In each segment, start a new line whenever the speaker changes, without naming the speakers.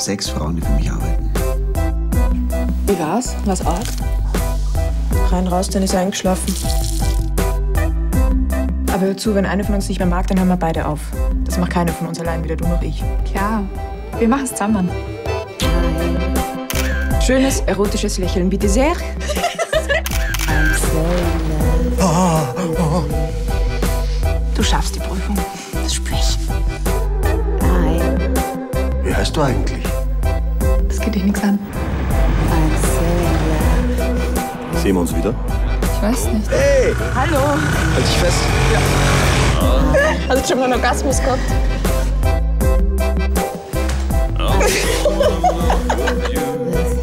sechs Frauen, die für mich arbeiten.
Wie war's? War's arg? Rein raus, dann ist er eingeschlafen. Aber hör zu, wenn eine von uns nicht mehr mag, dann hören wir beide auf. Das macht keine von uns allein, weder du noch ich.
Klar, wir machen es zusammen.
Schönes, erotisches Lächeln, bitte sehr.
Du schaffst die Prüfung. Das spür ich.
Wie heißt du eigentlich?
Geht dich nichts an.
Sehen wir uns wieder?
Ich weiß nicht.
Hallo.
Halt dich fest.
Hast du schon mal einen Orgasmus gehabt?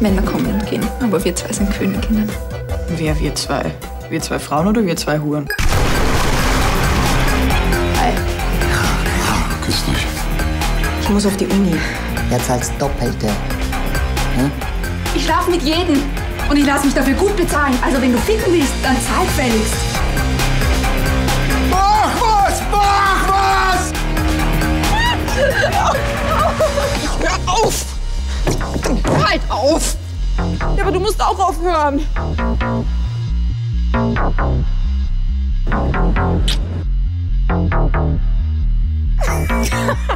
Männer kommen und gehen, aber wir zwei sind Königinnen.
Wer, wir zwei? Wir zwei Frauen oder wir zwei Huren?
Küsst euch.
Ich muss auf die Uni.
Jetzt als Doppelte.
Ich schlafe mit jedem und ich lasse mich dafür gut bezahlen. Also wenn du ficken willst, dann zahl gefälligst.
Halt auf! Ja, aber du musst auch aufhören.